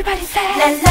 Everybody say la la.